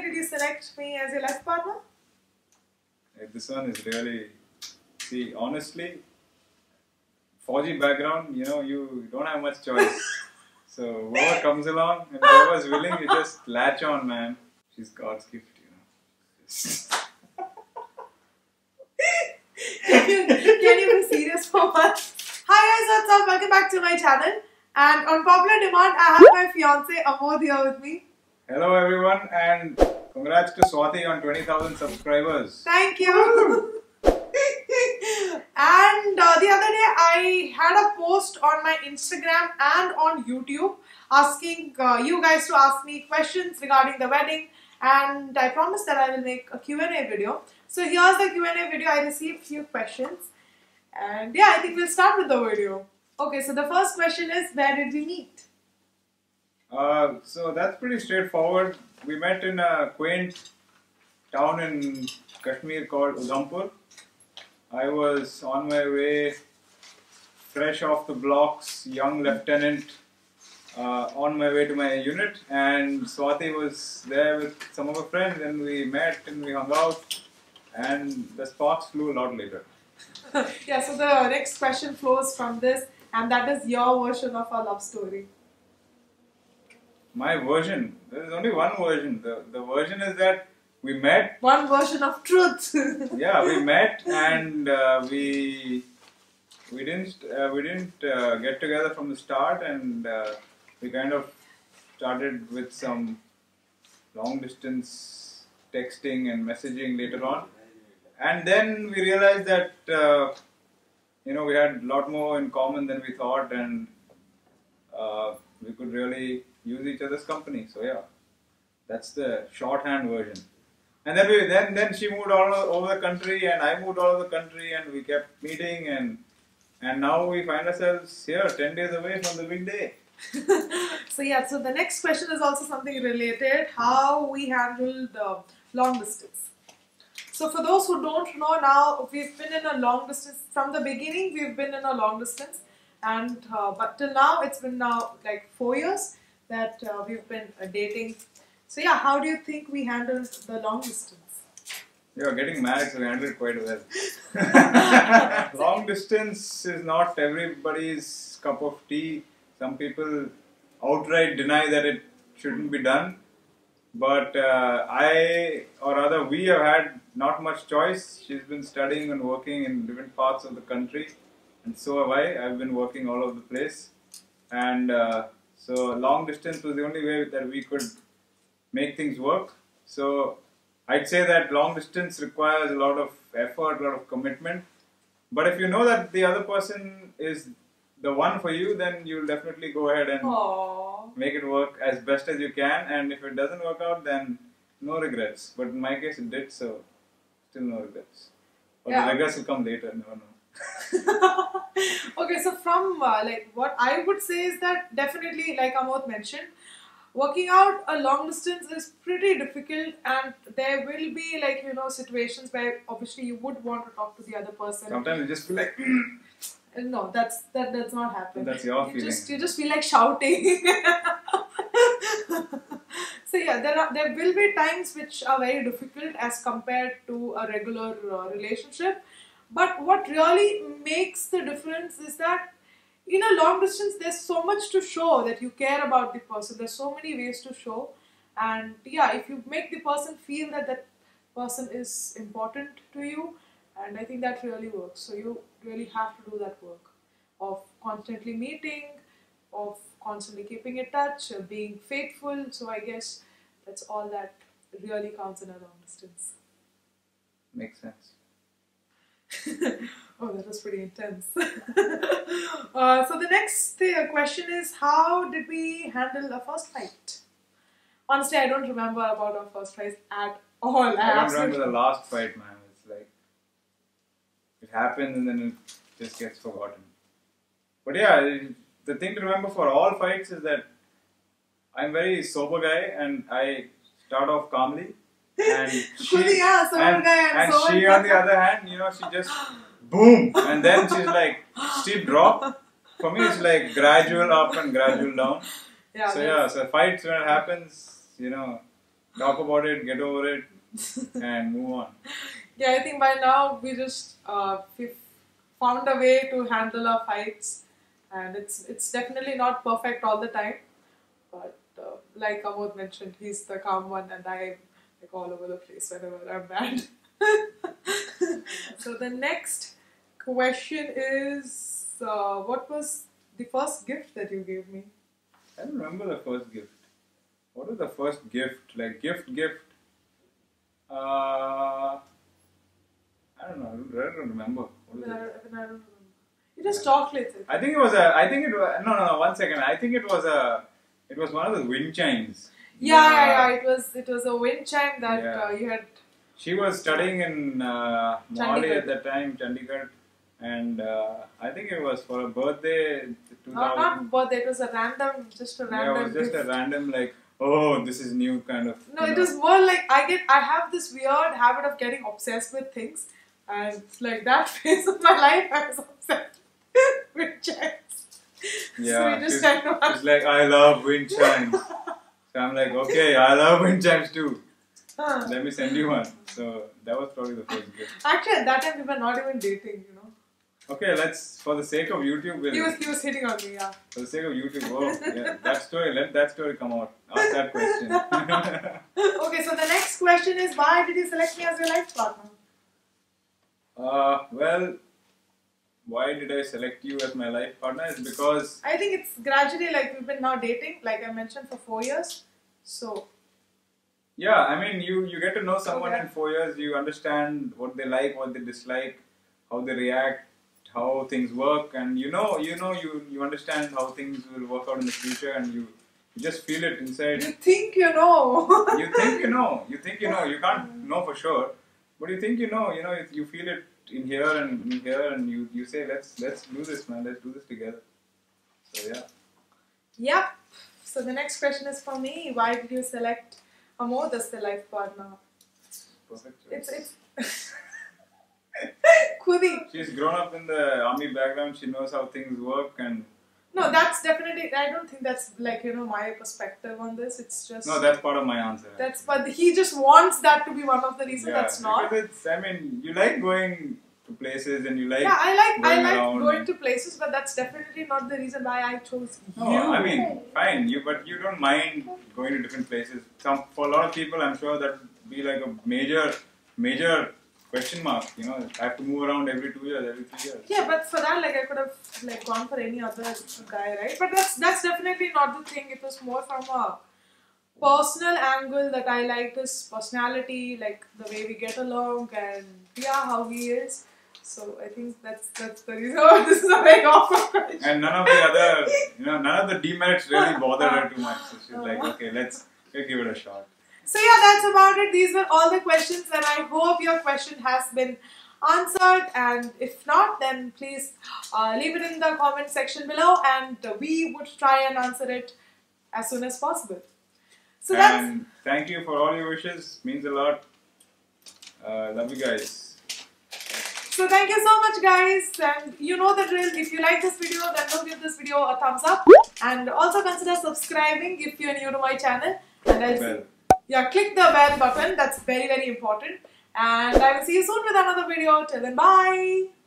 why did you select me as your life partner? This one is really, see, honestly, fauji background, you know, you don't have much choice. so whoever comes along and whoever's willing, you just latch on, man. She's God's gift, you know. Can, you, can you be serious for once? Hi guys, what's up? Welcome back to my channel. And on popular demand, I have my fiance Amodh here with me. Hello, everyone, and congrats to Swathi on 20,000 subscribers. Thank you. and uh, the other day, I had a post on my Instagram and on YouTube asking uh, you guys to ask me questions regarding the wedding. And I promised that I will make a Q&A video. So here's the Q&A video. I received few questions. And yeah, I think we'll start with the video. Okay, so the first question is, where did we meet? Uh, so that's pretty straightforward. We met in a quaint town in Kashmir called Udhampur. I was on my way, fresh off the blocks, young lieutenant, uh, on my way to my unit, and Swathi was there with some of her friends, and we met and we hung out, and the sparks flew a lot later. yeah, so the next question flows from this, and that is your version of our love story. My version, there is only one version. The, the version is that we met One version of truth. yeah, we met and uh, we we didn't uh, we didn't uh, get together from the start, and uh, we kind of started with some long distance texting and messaging later on, and then we realized that uh, you know we had a lot more in common than we thought, and uh, we could really each other's company. So yeah, that's the shorthand version. And then we then then she moved all over the country, and I moved all over the country, and we kept meeting, and and now we find ourselves here, ten days away from the big day. so yeah, so the next question is also something related: how we handled uh, long distance. So for those who don't know, now we've been in a long distance from the beginning. We've been in a long distance, and uh, but till now it's been now like four years that uh, we've been uh, dating. So yeah, how do you think we handled the long distance? You're getting married, so we handled it quite well. Long distance is not everybody's cup of tea. Some people outright deny that it shouldn't be done. But uh, I, or rather, we have had not much choice. She's been studying and working in different parts of the country, and so have I. I've been working all over the place. And uh, so, long distance was the only way that we could make things work. So, I'd say that long distance requires a lot of effort, a lot of commitment. But if you know that the other person is the one for you, then you'll definitely go ahead and Aww. make it work as best as you can. And if it doesn't work out, then no regrets. But in my case, it did, so still no regrets. Or Yeah. the regrets will come later, never know. okay, so from uh, like what I would say is that definitely, like Amodh mentioned, working out a long distance is pretty difficult, and there will be like you know situations where obviously you would want to talk to the other person. Sometimes you just feel like, no, that's that does not happen. That's your you feeling. Just, you just feel like shouting. so yeah, there are there will be times which are very difficult as compared to a regular uh, relationship. But what really makes the difference is that in a long distance, there's so much to show that you care about the person. There's so many ways to show, and yeah, if you make the person feel that that person is important to you, and I think that really works. So you really have to do that work of constantly meeting, of constantly keeping in touch, being faithful. So I guess that's all that really counts in a long distance. makes sense. oh, that was pretty intense. uh, so the next uh, question is how did we handle our first fight? Honestly, I don't remember about our first fight at all. I don't remember the last fight, man. It's like it happens and then it just gets forgotten. But yeah, the thing to remember for all fights is that I'm very sober guy and I start off calmly. And she, yeah, and, and she on the other hand, you know, she just boom, and then she's like steep drop. For me, it's like gradual up and gradual down. Yeah, so yeah, so fights when it happens, you know, talk about it, get over it, and move on. Yeah, I think by now we just uh, we've found a way to handle our fights, and it's it's definitely not perfect all the time, but uh, like Amodh mentioned, he's the calm one, and I'm like all over the place whenever I'm mad. so the next question is, uh, what was the first gift that you gave me? I don't remember the first gift. What was the first gift? Like gift, gift. Uh, I don't know. I don't remember. What was I, it? I don't remember. It is chocolates. I I think it was a. I think it was no, no, no. One second. I think it was a. It was one of the wind chimes. Yeah, yeah, yeah. It was it was a wind chime that Yeah. uh, you had. She was studying in uh, Chandigarh. at that time, Chandigarh, and uh, I think it was for a birthday. 2000. Not, not birthday. It was a random, just a yeah, random. it was just gift. a random like, oh, this is new kind of. No, it know. was more like I get. I have this weird habit of getting obsessed with things, and it's like that phase of my life, I was obsessed with chimes. Yeah, we just she's, she's like, I love wind chimes. So I'm like, okay, I love wind chimes too. Huh. Let me send you one. So that was probably the first gift. Actually, at that time we were not even dating. You know, Okay, let's for the sake of YouTube, we'll, he was he was hitting on me. Yeah. for the sake of YouTube, oh yeah, that story, let that story come out. Ask that question. Okay, so the next question is why did you select me as your life partner? uh, well, why did I select you as my life partner? It's because I think it's gradually like we've been now dating, like I mentioned, for four years. So yeah, I mean, you you get to know someone Okay. in four years. You understand what they like, what they dislike, how they react, how things work, and you know, you know, you you understand how things will work out in the future, and you you just feel it inside. you think you know. you think you know, you think you know, you can't know for sure, but you think you know, you know, you- you feel it in here and in here, and you, you say, let's let's do this, man, let's do this together. So yeah, Yep. So the next question is for me. Why did you select Amodh as the life partner? perfect. It's choice. it's Kudi. She's grown up in the army background. She knows how things work, and No, that's definitely. I don't think that's like you know my perspective on this. It's just no, that's part of my answer. that's. But he just wants that to be one of the reasons. yeah, that's not. because It's, I mean, you like going to places, and you like. Yeah, I like I like going to places, but that's definitely not the reason why I chose No, you. I mean, fine, you but you don't mind going to different places. Some for a lot of people, I'm sure that would be like a major, major question mark. You know, I have to move around every two years, every three years. Yeah, but for that, like I could have like gone for any other guy, right? But that's that's definitely not the thing. It was more from a personal angle that I liked his personality, like the way we get along, and yeah, how he is. So I think that's that's the reason. Oh, this is a very awkward question. And none of the other, you know, none of the demerits really bothered her too much. So she's like, uh-huh. okay, let's we'll give it a shot. So yeah, that's about it. These were all the questions, and I hope your question has been answered. And if not, then please uh, leave it in the comment section below, and we would try and answer it as soon as possible. So that's and thank you for all your wishes. Means a lot. Uh, love you guys. so. Thank you so much, guys. And you know the drill. If you like this video, then do give this video a thumbs up, and also consider subscribing if you're new to my channel. And I'll Well, yeah, click the bell button. That's very very important. And I will see you soon with another video. Till then, bye.